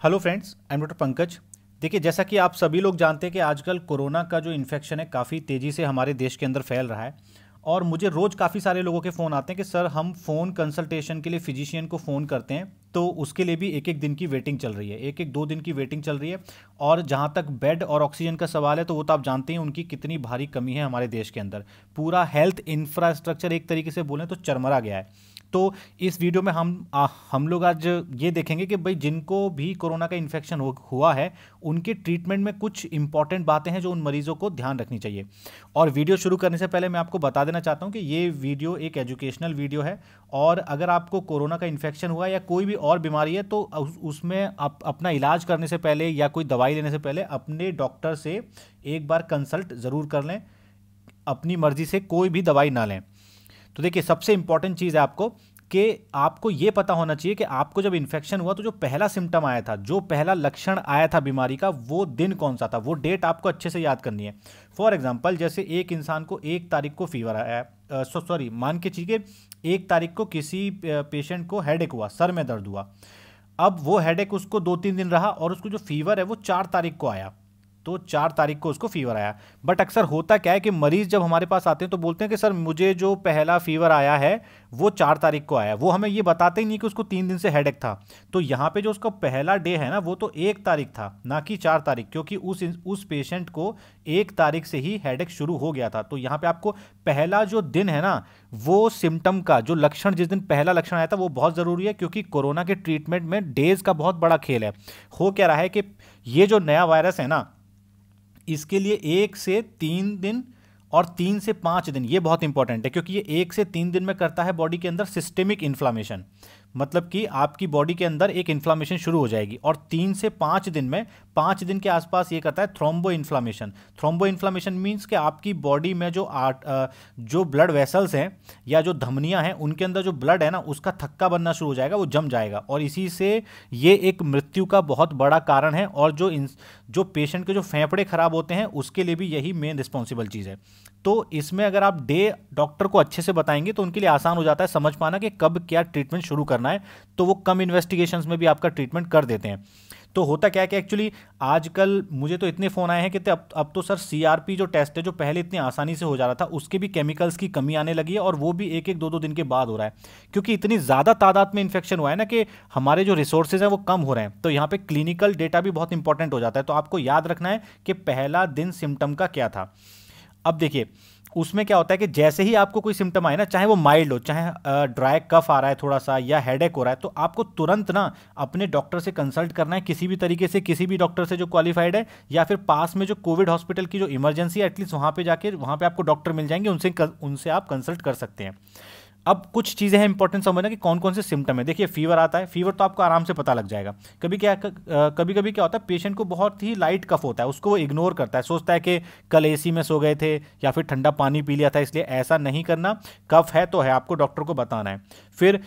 Hello friends I am doctor Pankaj देखिए, जैसा कि आप सभी लोग जानते हैं कि आजकल कोरोना का जो इन्फेक्शन है, काफ़ी तेज़ी से हमारे देश के अंदर फैल रहा है। और मुझे रोज़ काफ़ी सारे लोगों के फ़ोन आते हैं कि, सर, हम फ़ोन कंसल्टेशन के लिए फिजिशियन को फ़ोन करते हैं तो उसके लिए भी एक एक दिन की वेटिंग चल रही है। एक एक दो दिन की वेटिंग चल रही है और जहाँ तक बेड और ऑक्सीजन का सवाल है तो वो तो आप जानते हैं उनकी कितनी भारी कमी है हमारे देश के अंदर। पूरा हेल्थ इंफ्रास्ट्रक्चर एक तरीके से बोलें तो चरमरा गया है। तो इस वीडियो में हम आ, हम लोग आज ये देखेंगे कि भाई जिनको भी कोरोना का इन्फेक्शन हुआ है उनके ट्रीटमेंट में कुछ इंपॉर्टेंट बातें हैं जो उन मरीजों को ध्यान रखनी चाहिए। और वीडियो शुरू करने से पहले मैं आपको बता देना चाहता हूँ कि ये वीडियो एक एजुकेशनल वीडियो है और अगर आपको कोरोना का इन्फेक्शन हुआ या कोई भी और बीमारी है तो उसमें आप अपना इलाज करने से पहले या कोई दवाई लेने से पहले अपने डॉक्टर से एक बार कंसल्ट ज़रूर कर लें। अपनी मर्ज़ी से कोई भी दवाई ना लें। तो देखिए, सबसे इंपॉर्टेंट चीज़ है आपको कि आपको ये पता होना चाहिए कि आपको जब इन्फेक्शन हुआ तो जो पहला सिम्टम आया था, जो पहला लक्षण आया था बीमारी का, वो दिन कौन सा था? वो डेट आपको अच्छे से याद करनी है। फॉर एग्ज़ाम्पल जैसे एक इंसान को एक तारीख को फीवर आया सॉरी मान के चीजिए एक तारीख को किसी पेशेंट को हेडेक हुआ, सर में दर्द हुआ। अब वो हेडेक उसको दो तीन दिन रहा और उसको जो फीवर है वो चार तारीख को आया। तो चार तारीख को उसको फीवर आया। बट अक्सर होता क्या है कि मरीज़ जब हमारे पास आते हैं तो बोलते हैं कि, सर, मुझे जो पहला फीवर आया है, वो चार तारीख को आया वो हमें ये बताते ही नहीं कि उसको तीन दिन से हेडेक था। तो यहाँ पे जो उसका पहला डे है ना, वो तो एक तारीख था, ना कि चार तारीख, क्योंकि उस उस पेशेंट को एक तारीख से ही हेडेक शुरू हो गया था। तो यहाँ पे आपको पहला जो दिन है ना, वो सिम्टम का, जो लक्षण, जिस दिन पहला लक्षण आया था, वो बहुत ज़रूरी है, क्योंकि कोरोना के ट्रीटमेंट में डेज़ का बहुत बड़ा खेल है। हो क्या रहा है कि ये जो नया वायरस है ना इसके लिए एक से तीन दिन और तीन से पाँच दिन, ये बहुत इंपॉर्टेंट है, क्योंकि ये एक से तीन दिन में करता है बॉडी के अंदर सिस्टेमिक इन्फ्लामेशन मतलब कि आपकी बॉडी के अंदर एक इन्फ्लामेशन शुरू हो जाएगी। और तीन से पाँच दिन में, पाँच दिन के आसपास ये करता है thrombo inflammation thrombo inflammation means कि आपकी बॉडी में जो आर्ट जो ब्लड वेसल्स हैं या जो धमनियाँ हैं, उनके अंदर जो ब्लड है ना, उसका थक्का बनना शुरू हो जाएगा, वो जम जाएगा। और इसी से ये एक मृत्यु का बहुत बड़ा कारण है और जो इन, जो पेशेंट के जो फेफड़े खराब होते हैं, उसके लिए भी यही मेन रिस्पॉन्सिबल चीज़ है। तो इसमें अगर आप डे डॉक्टर को अच्छे से बताएँगे तो उनके लिए आसान हो जाता है समझ पाना कि कब क्या ट्रीटमेंट शुरू करना है तो वो कम इन्वेस्टिगेशन में भी आपका ट्रीटमेंट कर देते हैं। तो होता क्या है कि एक्चुअली आजकल मुझे तो इतने फ़ोन आए हैं कि अब अब तो सर सीआरपी जो टेस्ट है, जो पहले इतनी आसानी से हो जा रहा था, उसके भी केमिकल्स की कमी आने लगी है और वो भी एक एक दो दो दिन के बाद हो रहा है। क्योंकि इतनी ज़्यादा तादाद में इन्फेक्शन हुआ है ना कि हमारे जो रिसोर्सेज हैं वो कम हो रहे हैं। तो यहाँ पर क्लिनिकल डेटा भी बहुत इंपॉर्टेंट हो जाता है। तो आपको याद रखना है कि पहला दिन सिम्टम का क्या था। अब देखिए उसमें क्या होता है कि जैसे ही आपको कोई सिम्टम आए ना, चाहे वो माइल्ड हो, चाहे ड्राई कफ आ रहा है थोड़ा सा या हेडेक हो रहा है तो आपको तुरंत ना अपने डॉक्टर से कंसल्ट करना है, किसी भी तरीके से, किसी भी डॉक्टर से जो क्वालिफाइड है, या फिर पास में जो कोविड हॉस्पिटल की जो इमरजेंसी है एटलीस्ट वहाँ पर जाके, वहाँ पर आपको डॉक्टर मिल जाएँगे, उनसे उनसे आप कंसल्ट कर सकते हैं। अब कुछ चीज़ें हैं इंपॉर्टेंट समझना कि कौन कौन से सिम्टम है। देखिए फीवर आता है फीवर तो आपको आराम से पता लग जाएगा। कभी क्या कभी कभी क्या होता है पेशेंट को बहुत ही लाइट कफ होता है, उसको वो इग्नोर करता है। सोचता है कि कल एसी में सो गए थे या फिर ठंडा पानी पी लिया था, इसलिए ऐसा नहीं करना। कफ है तो है, आपको डॉक्टर को बताना है। फिर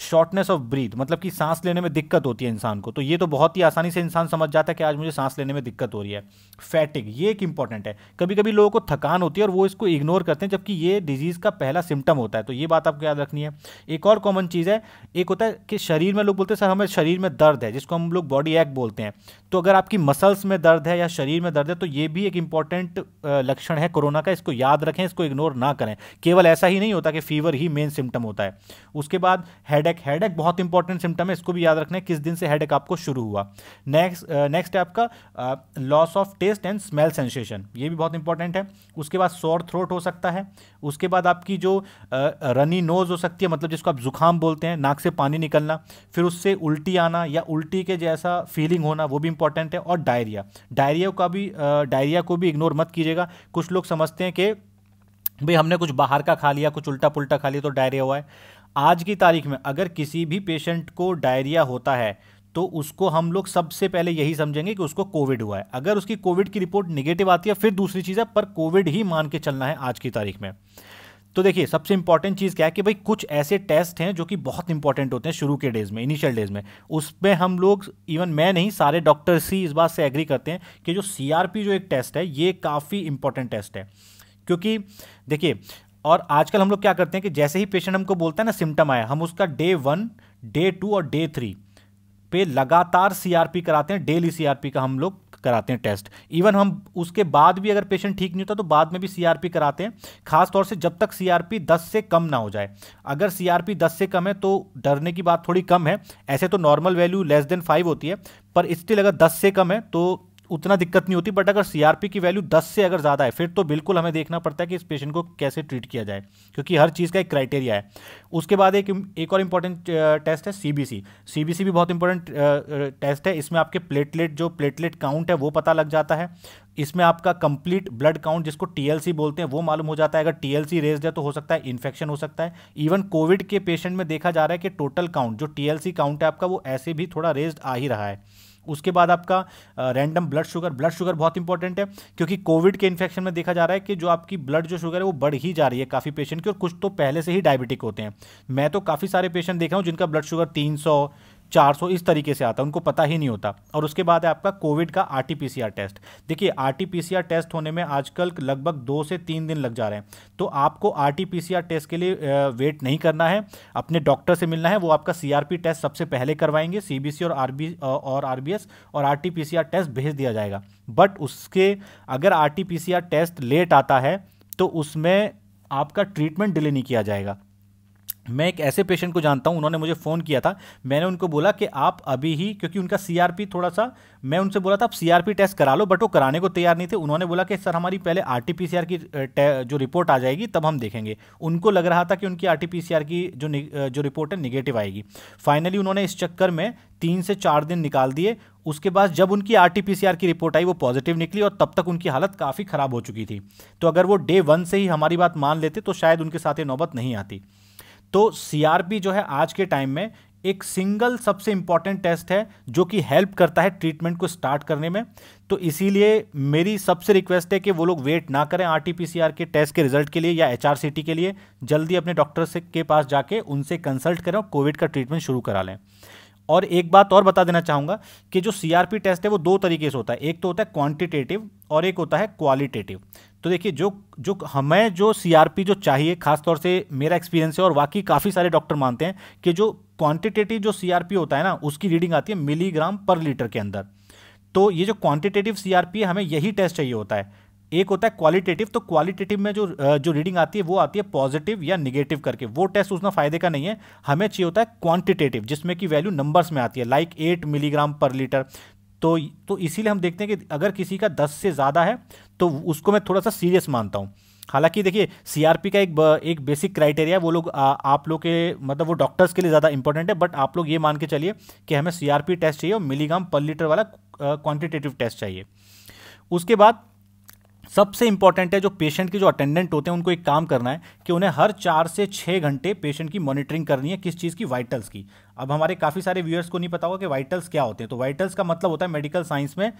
शॉर्टनेस ऑफ़ ब्रीथ मतलब कि सांस लेने में दिक्कत होती है इंसान को। तो ये तो बहुत ही आसानी से इंसान समझ जाता है कि आज मुझे सांस लेने में दिक्कत हो रही है। फैटिक ये एक इंपॉर्टेंट है। कभी कभी लोगों को थकान होती है और वो इसको इग्नोर करते हैं, जबकि ये डिज़ीज़ का पहला सिम्टम होता है। तो ये बात आपको याद रखनी है। एक और कॉमन चीज़ है, एक होता है कि शरीर में लोग बोलते हैं, सर, हमें शरीर में दर्द है, जिसको हम लोग बॉडी एक बोलते हैं। तो अगर आपकी मसल्स में दर्द है या शरीर में दर्द है तो ये भी एक इंपॉर्टेंट लक्षण है कोरोना का। इसको याद रखें, इसको इग्नोर ना करें। केवल ऐसा ही नहीं होता कि फीवर ही मेन सिम्टम होता है। उसके बाद हेडेक हेडेक बहुत इंपॉर्टेंट सिम्टम है, इसको भी याद रखना है, किस दिन से हेडेक आपको शुरू हुआ। नेक्स्ट नेक्स्ट है आपका loss of taste and smell sensation ये भी बहुत इंपॉर्टेंट है। उसके बाद सोर थ्रोट हो सकता है। उसके बाद आपकी जो रनी नोज़ हो सकती है मतलब जिसको आप जुकाम बोलते हैं, नाक से पानी निकलना, फिर उससे उल्टी आना या उल्टी के जैसा फीलिंग होना, वो भी इंपॉर्टेंट है, और डायरिया डायरिया का भी डायरिया को भी इग्नोर मत कीजिएगा। कुछ लोग समझते हैं कि, भाई, हमने कुछ बाहर का खा लिया, कुछ उल्टा पुल्टा खा लिया तो डायरिया हुआ है। आज की तारीख में अगर किसी भी पेशेंट को डायरिया होता है तो उसको हम लोग सबसे पहले यही समझेंगे कि उसको कोविड हुआ है। अगर उसकी कोविड की रिपोर्ट निगेटिव आती है, फिर दूसरी चीज़ है, पर कोविड ही मान के चलना है आज की तारीख में। तो देखिए, सबसे इंपॉर्टेंट चीज़ क्या है कि भाई कुछ ऐसे टेस्ट हैं जो कि बहुत इंपॉर्टेंट होते हैं शुरू के डेज़ में इनिशियल डेज़ में। उसमें हम लोग इवन मैं नहीं, सारे डॉक्टर्स ही इस बात से एग्री करते हैं कि जो सीआरपी जो एक टेस्ट है, ये काफ़ी इंपॉर्टेंट टेस्ट है। क्योंकि देखिए, और आजकल हम लोग क्या करते हैं कि जैसे ही पेशेंट हमको बोलता है ना सिम्टम आया, हम उसका डे वन डे टू और डे थ्री पे लगातार सीआरपी कराते हैं डेली सीआरपी का हम लोग। कराते हैं टेस्ट। इवन हम उसके बाद भी अगर पेशेंट ठीक नहीं होता तो बाद में भी सीआरपी कराते हैं। खासतौर से जब तक सीआरपी 10 से कम ना हो जाए। अगर सीआरपी 10 से कम है तो डरने की बात थोड़ी कम है। ऐसे तो normal value less than five होती है, पर स्टिल अगर 10 से कम है तो उतना दिक्कत नहीं होती बट अगर सीआरपी की वैल्यू 10 से अगर ज़्यादा है, फिर तो बिल्कुल हमें देखना पड़ता है कि इस पेशेंट को कैसे ट्रीट किया जाए, क्योंकि हर चीज़ का एक क्राइटेरिया है। उसके बाद एक एक और इंपॉर्टेंट टेस्ट है सीबीसी सीबीसी भी बहुत इंपॉर्टेंट टेस्ट है। इसमें आपके प्लेटलेट जो प्लेटलेट काउंट है, वो पता लग जाता है। इसमें आपका कंप्लीट ब्लड काउंट जिसको टीएलसी बोलते हैं, वो मालूम हो जाता है। अगर टीएलसी रेज है तो हो सकता है इन्फेक्शन हो सकता है। इवन कोविड के पेशेंट में देखा जा रहा है कि टोटल काउंट जो टीएलसी काउंट है आपका, वो ऐसे भी थोड़ा रेज आ ही रहा है। उसके बाद आपका random blood sugar blood sugar बहुत इंपॉर्टेंट है, क्योंकि कोविड के इन्फेक्शन में देखा जा रहा है कि जो आपकी ब्लड जो शुगर है वो बढ़ ही जा रही है काफ़ी पेशेंट की और कुछ तो पहले से ही डायबिटिक होते हैं। मैं तो काफ़ी सारे पेशेंट देख रहा हूँ जिनका ब्लड शुगर तीन सौ 400 इस तरीके से आता है, उनको पता ही नहीं होता। और उसके बाद है आपका कोविड का आर टी टेस्ट। देखिए, आर टी टेस्ट होने में आजकल लगभग दो से तीन दिन लग जा रहे हैं। तो आपको आर टी टेस्ट के लिए वेट नहीं करना है। अपने डॉक्टर से मिलना है, वो आपका सीआरपी टेस्ट सबसे पहले करवाएँगे सीबीसी और आरबी और आरबीएस और आर टी टेस्ट भेज दिया जाएगा। बट उसके अगर आरटीपीसीआर टेस्ट लेट आता है तो उसमें आपका ट्रीटमेंट डिले नहीं किया जाएगा। मैं एक ऐसे पेशेंट को जानता हूँ, उन्होंने मुझे फ़ोन किया था। मैंने उनको बोला कि आप अभी ही, क्योंकि उनका सीआरपी थोड़ा सा मैं उनसे बोला था, आप सीआरपी टेस्ट करा लो बट वो कराने को तैयार नहीं थे। उन्होंने बोला कि, सर, हमारी पहले आरटीपीसीआर की जो रिपोर्ट आ जाएगी, तब हम देखेंगे। उनको लग रहा था कि उनकी आरटीपीसीआर की जो जो रिपोर्ट है निगेटिव आएगी। फाइनली उन्होंने इस चक्कर में तीन से चार दिन निकाल दिए। उसके बाद जब उनकी आरटीपीसीआर की रिपोर्ट आई, वो पॉजिटिव निकली और तब तक उनकी हालत काफ़ी ख़राब हो चुकी थी। तो अगर वो डे वन से ही हमारी बात मान लेते तो शायद उनके साथ ये नौबत नहीं आती। तो सीआरपी जो है आज के टाइम में एक सिंगल सबसे इंपॉर्टेंट टेस्ट है, जो कि हेल्प करता है ट्रीटमेंट को स्टार्ट करने में। तो इसीलिए मेरी सबसे रिक्वेस्ट है कि वो लोग वेट ना करें आरटीपीसीआर के टेस्ट के रिज़ल्ट के लिए या एचआरसीटी के लिए। जल्दी अपने डॉक्टर से के पास जाके उनसे कंसल्ट करें और कोविड का ट्रीटमेंट शुरू करा लें। और एक बात और बता देना चाहूँगा कि जो सीआरपी टेस्ट है, वो दो तरीके से होता है। एक तो होता है क्वांटिटेटिव और एक होता है क्वालिटेटिव तो देखिए, जो जो हमें जो सीआरपी जो चाहिए, खासतौर से मेरा एक्सपीरियंस है और बाकी काफ़ी सारे डॉक्टर मानते हैं कि जो क्वांटिटेटिव जो सीआरपी होता है ना, उसकी रीडिंग आती है मिलीग्राम पर लीटर के अंदर। तो ये जो क्वांटिटेटिव सीआरपी है, हमें यही टेस्ट चाहिए होता है। एक होता है क्वालिटेटिव तो क्वालिटेटिव में जो जो रीडिंग आती है वो आती है पॉजिटिव या निगेटिव करके। वो टेस्ट उतना फ़ायदे का नहीं है। हमें चाहिए होता है क्वांटिटेटिव जिसमें कि वैल्यू नंबर्स में आती है like eight milligram per litre तो तो इसीलिए हम देखते हैं कि अगर किसी का दस से ज़्यादा है तो उसको मैं थोड़ा सा सीरियस मानता हूँ। हालाँकि देखिए सीआरपी का एक एक बेसिक क्राइटेरिया वो लोग आ, आप लोग के मतलब वो डॉक्टर्स के लिए ज़्यादा इंपॉर्टेंट है बट आप लोग ये मान के चलिए कि हमें सीआरपी टेस्ट चाहिए और मिलीग्राम पर लीटर वाला क्वांटिटेटिव टेस्ट चाहिए। उसके बाद सबसे इंपॉर्टेंट है जो पेशेंट के जो अटेंडेंट होते हैं, उनको एक काम करना है कि उन्हें हर चार से छः घंटे पेशेंट की मॉनिटरिंग करनी है किस चीज़ की? वाइटल्स की। अब हमारे काफ़ी सारे व्यूअर्स को नहीं पता होगा कि वाइटल्स क्या होते हैं। तो वाइटल्स का मतलब होता है मेडिकल साइंस में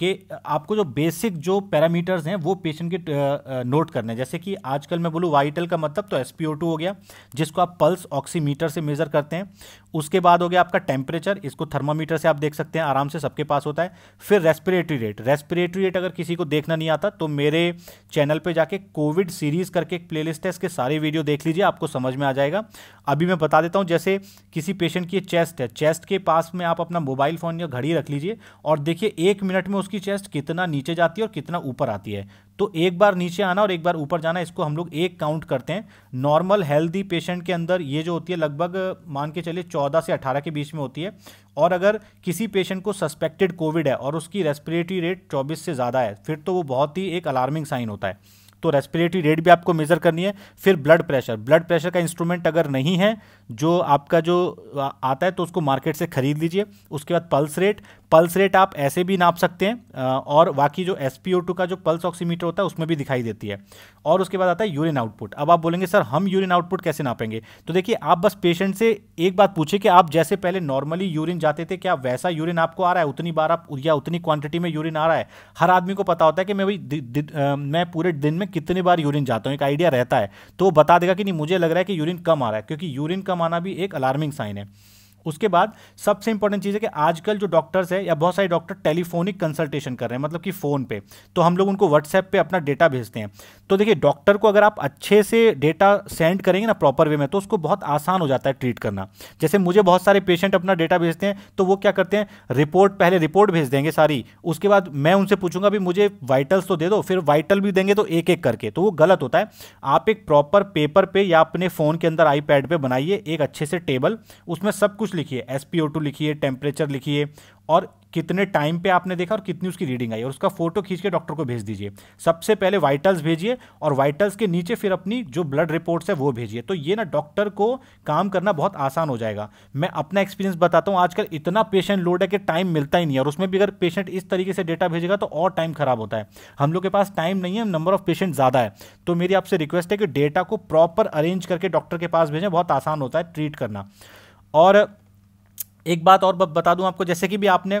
कि आपको जो बेसिक जो पैरामीटर्स हैं, वो पेशेंट के नोट करने हैं। जैसे कि आजकल मैं बोलूँ वाइटल का मतलब तो एस हो गया, जिसको आप पल्स ऑक्सीमीटर से मेज़र करते हैं। उसके बाद हो गया आपका टेम्परेचर इसको थर्मामीटर से आप देख सकते हैं, आराम से सबके पास होता है। फिर रेस्पिरेटरी रेट रेस्पिरेटरी रेट अगर किसी को देखना नहीं आता तो मेरे चैनल पर जाके कोविड सीरीज़ करके एक प्लेलिस्ट है, इसके सारे वीडियो देख लीजिए, आपको समझ में आ जाएगा। अभी मैं बता देता हूँ, जैसे किसी पेशेंट की चेस्ट है चेस्ट के पास में आप अपना मोबाइल फ़ोन या घड़ी रख लीजिए, और देखिए एक मिनट में उसकी चेस्ट कितना नीचे जाती है और कितना ऊपर आती है। तो एक बार नीचे आना और एक बार ऊपर जाना, इसको हम लोग एक काउंट करते हैं। नॉर्मल हेल्दी पेशेंट के अंदर ये जो होती है, लगभग मान के चलिए चौदह से अठारह के बीच में होती है। और अगर किसी पेशेंट को सस्पेक्टेड कोविड है और उसकी रेस्पिरेटरी रेट चौबीस से ज़्यादा है, फिर तो वो बहुत ही एक अलार्मिंग साइन होता है। तो रेस्पिरेटरी रेट भी आपको मेज़र करनी है, फिर ब्लड प्रेशर ब्लड प्रेशर का इंस्ट्रूमेंट अगर नहीं है, जो आपका जो आता है तो उसको मार्केट से ख़रीद लीजिए। उसके बाद पल्स रेट पल्स रेट आप ऐसे भी नाप सकते हैं और बाकी जो एस का जो पल्स ऑक्सीमीटर होता है, उसमें भी दिखाई देती है। और उसके बाद आता है यूरिन आउटपुट अब आप बोलेंगे, सर, हम यूरिन आउटपुट कैसे नापेंगे? तो देखिए, आप बस पेशेंट से एक बात पूछे कि आप जैसे पहले नॉर्मली यूरिन जाते थे, क्या वैसा यूरिन आपको आ रहा है? उतनी बार आप, या उतनी क्वांटिटी में यूरिन आ रहा है? हर आदमी को पता होता है कि मैं भाई मैं पूरे दिन में कितनी बार यूरिन जाता हूँ, एक आइडिया रहता है तो बता देगा कि नहीं, मुझे लग रहा है कि यूरिन कम आ रहा है, क्योंकि यूरिन कम आना भी एक अलार्मिंग साइन है। उसके बाद सबसे इंपॉर्टेंट चीज़ है कि आजकल जो डॉक्टर्स है या बहुत सारे डॉक्टर टेलीफोनिक कंसल्टेशन कर रहे हैं मतलब कि फ़ोन पे। तो हम लोग उनको व्हाट्सएप पे अपना डेटा भेजते हैं। तो देखिए डॉक्टर को अगर आप अच्छे से डेटा सेंड करेंगे ना प्रॉपर वे में तो उसको बहुत आसान हो जाता है ट्रीट करना। जैसे मुझे बहुत सारे पेशेंट अपना डेटा भेजते हैं तो वो क्या करते हैं रिपोर्ट पहले रिपोर्ट भेज देंगे सारी। उसके बाद मैं उनसे पूछूँगा भी मुझे वाइटल्स तो दे दो, फिर वाइटल भी देंगे तो एक एक करके। तो वो गलत होता है। आप एक प्रॉपर पेपर पे या अपने फ़ोन के अंदर आई पे बनाइए, एक अच्छे से टेबल उसमें सब कुछ लिखिए एस लिखिए टेम्परेचर लिखिए, और कितने टाइम पे आपने देखा और कितनी उसकी रीडिंग आई, और उसका फ़ोटो खींच के डॉक्टर को भेज दीजिए। सबसे पहले वाइटल्स भेजिए, और वाइटल्स के नीचे फिर अपनी जो ब्लड रिपोर्ट्स है वो भेजिए। तो ये ना डॉक्टर को काम करना बहुत आसान हो जाएगा। मैं अपना एक्सपीरियंस बताता हूँ, आजकल इतना पेशेंट लोड है कि टाइम मिलता ही नहीं है, और उसमें भी अगर पेशेंट इस तरीके से डेटा भेजेगा तो और टाइम खराब होता है। हम लोग के पास टाइम नहीं है नंबर ऑफ़ पेशेंट ज़्यादा है। तो मेरी आपसे रिक्वेस्ट है कि डेटा को प्रॉपर अरेंज करके डॉक्टर के पास भेजें, बहुत आसान होता है ट्रीट करना। और एक बात और बता दूँ आपको, जैसे कि भी आपने,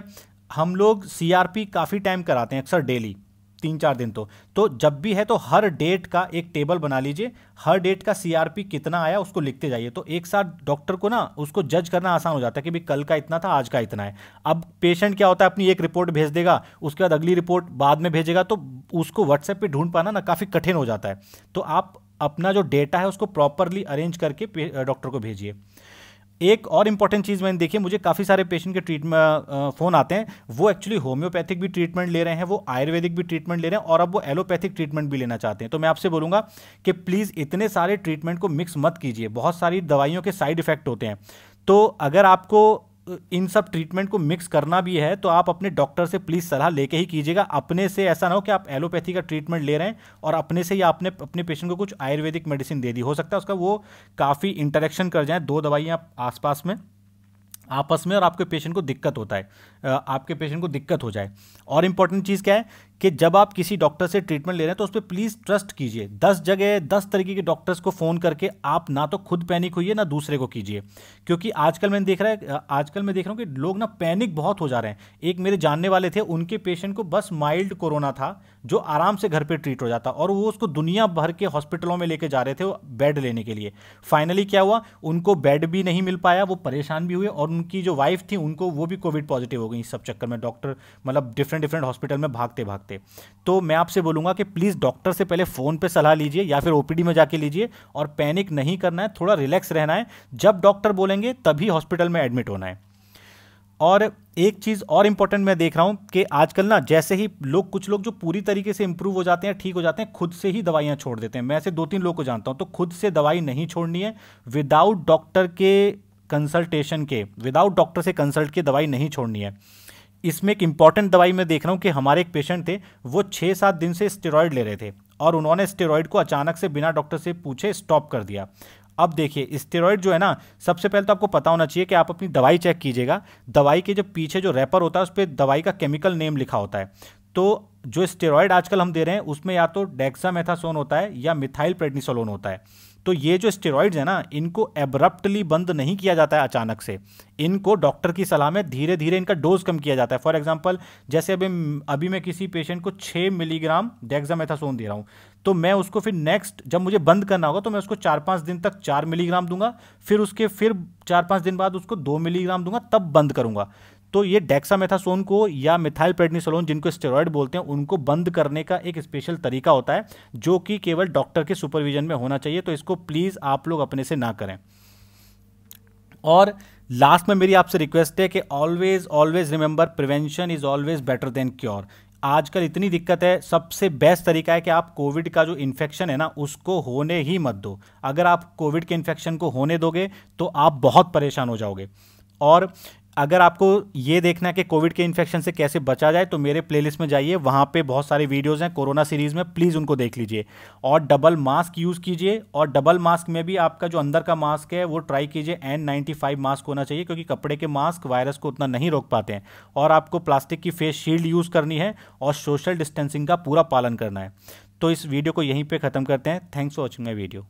हम लोग सीआरपी काफ़ी टाइम कराते हैं अक्सर डेली तीन चार दिन तो। तो जब भी है तो हर डेट का एक टेबल बना लीजिए, हर डेट का सीआरपी कितना आया उसको लिखते जाइए। तो एक साथ डॉक्टर को ना, उसको जज करना आसान हो जाता है कि भाई कल का इतना था, आज का इतना है। अब पेशेंट क्या होता है, अपनी एक रिपोर्ट भेज देगा, उसके बाद अगली रिपोर्ट बाद में भेजेगा तो उसको व्हाट्सएप पर ढूंढ पाना ना काफ़ी कठिन हो जाता है। तो आप अपना जो डेटा है उसको प्रॉपरली अरेंज करके डॉक्टर को भेजिए। एक और इंपॉर्टेंट चीज़ मैंने देखी, मुझे काफ़ी सारे पेशेंट के ट्रीटमेंट फ़ोन आते हैं। वो एक्चुअली होम्योपैथिक भी ट्रीटमेंट ले रहे हैं, वो आयुर्वेदिक भी ट्रीटमेंट ले रहे हैं और अब वो एलोपैथिक ट्रीटमेंट भी लेना चाहते हैं। तो मैं आपसे बोलूँगा कि प्लीज़ इतने सारे ट्रीटमेंट को मिक्स मत कीजिए। बहुत सारी दवाइयों के साइड इफ़ेक्ट होते हैं। तो अगर आपको इन सब ट्रीटमेंट को मिक्स करना भी है तो आप अपने डॉक्टर से प्लीज़ सलाह लेके ही कीजिएगा। अपने से ऐसा ना हो कि आप एलोपैथी का ट्रीटमेंट ले रहे हैं और अपने से ही आपने अपने पेशेंट को कुछ आयुर्वेदिक मेडिसिन दे दी। हो सकता है उसका वो काफ़ी इंटरेक्शन कर जाए, दो दवाइयाँ आसपास में, आपस में और आपके पेशेंट को दिक्कत होता है आपके पेशेंट को दिक्कत हो जाए। और इंपॉर्टेंट चीज़ क्या है कि जब आप किसी डॉक्टर से ट्रीटमेंट ले रहे हैं तो उस पर प्लीज़ ट्रस्ट कीजिए। दस जगह, दस तरीके के डॉक्टर्स को फ़ोन करके आप ना तो खुद पैनिक होइए, ना दूसरे को कीजिए। क्योंकि आजकल मैंने देख रहा है, आजकल मैं देख रहा हूँ कि लोग ना पैनिक बहुत हो जा रहे हैं। एक मेरे जानने वाले थे, उनके पेशेंट को बस माइल्ड कोरोना था, जो आराम से घर पर ट्रीट हो जाता, और वो उसको दुनिया भर के हॉस्पिटलों में लेके जा रहे थे बेड लेने के लिए। फाइनली क्या हुआ, उनको बेड भी नहीं मिल पाया, वो परेशान भी हुए, और उनकी जो वाइफ थी, उनको वो भी कोविड पॉजिटिव हो गई। इस सब चक्कर में डॉक्टर मतलब डिफरेंट डिफरेंट हॉस्पिटल में भागते भागते तो मैं आपसे बोलूँगा कि प्लीज़ डॉक्टर से पहले फ़ोन पे सलाह लीजिए या फिर ओपीडी में जाके लीजिए और पैनिक नहीं करना है, थोड़ा रिलैक्स रहना है। जब डॉक्टर बोलेंगे, तभी हॉस्पिटल में एडमिट होना है। और एक चीज़ और इंपॉर्टेंट मैं देख रहा हूँ कि आजकल ना जैसे ही लोग, कुछ लोग जो पूरी तरीके से इंप्रूव हो जाते हैं, ठीक हो जाते हैं, खुद से ही दवाइयाँ छोड़ देते हैं। मैं ऐसे दो तीन लोग को जानता हूँ तो खुद से दवाई नहीं छोड़नी है विदाउट डॉक्टर के कंसल्टेशन के विदाउट डॉक्टर से कंसल्ट के दवाई नहीं छोड़नी है। इसमें एक इंपॉर्टेंट दवाई मैं देख रहा हूँ कि हमारे एक पेशेंट थे, वो छः सात दिन से स्टेरॉयड ले रहे थे और उन्होंने स्टेरॉयड को अचानक से बिना डॉक्टर से पूछे स्टॉप कर दिया। अब देखिए स्टेरॉयड जो है ना, सबसे पहले तो आपको पता होना चाहिए कि आप अपनी दवाई चेक कीजिएगा। दवाई के जो पीछे जो रैपर होता है, उस पर दवाई का केमिकल नेम लिखा होता है। तो जो स्टेरॉयड आजकल हम दे रहे हैं, उसमें या तो डेक्सामेथासोन होता है या मिथाइल प्रेडनिसोलोन होता है। तो ये जो स्टेरॉइड्स है ना, इनको एब्रप्टली बंद नहीं किया जाता है अचानक से। इनको डॉक्टर की सलाह में धीरे धीरे इनका डोज कम किया जाता है। फॉर एग्ज़ाम्पल जैसे अभी अभी मैं किसी पेशेंट को छः मिलीग्राम डेक्सामेथासोन दे रहा हूँ तो मैं उसको फिर नेक्स्ट जब मुझे बंद करना होगा तो मैं उसको चार पाँच दिन तक चार मिलीग्राम दूँगा, फिर उसके, फिर चार पाँच दिन बाद उसको दो मिलीग्राम दूँगा, तब बंद करूँगा। तो ये डेक्सामेथासोन को या मिथाइल पेडनिसोलोन जिनको स्टेरॉयड बोलते हैं, उनको बंद करने का एक स्पेशल तरीका होता है, जो कि केवल डॉक्टर के सुपरविजन में होना चाहिए। तो इसको प्लीज़ आप लोग अपने से ना करें। और लास्ट में मेरी आपसे रिक्वेस्ट है कि always always remember prevention is always better than cure आजकल इतनी दिक्कत है, सबसे बेस्ट तरीका है कि आप कोविड का जो इन्फेक्शन है ना, उसको होने ही मत दो। अगर आप कोविड के इन्फेक्शन को होने दोगे तो आप बहुत परेशान हो जाओगे। और अगर आपको ये देखना है कि कोविड के इन्फेक्शन से कैसे बचा जाए तो मेरे प्लेलिस्ट में जाइए। वहाँ पे बहुत सारे वीडियोज़ हैं कोरोना सीरीज़ में। प्लीज़ उनको देख लीजिए। और डबल मास्क यूज़ कीजिए। और डबल मास्क में भी आपका जो अंदर का मास्क है, वो ट्राई कीजिए। एन नाइन्टी मास्क होना चाहिए, क्योंकि कपड़े के मास्क वायरस को उतना नहीं रोक पाते हैं। और आपको प्लास्टिक की फेस शील्ड यूज़ करनी है और सोशल डिस्टेंसिंग का पूरा पालन करना है। तो इस वीडियो को यहीं पर ख़त्म करते हैं। Thanks for watching my video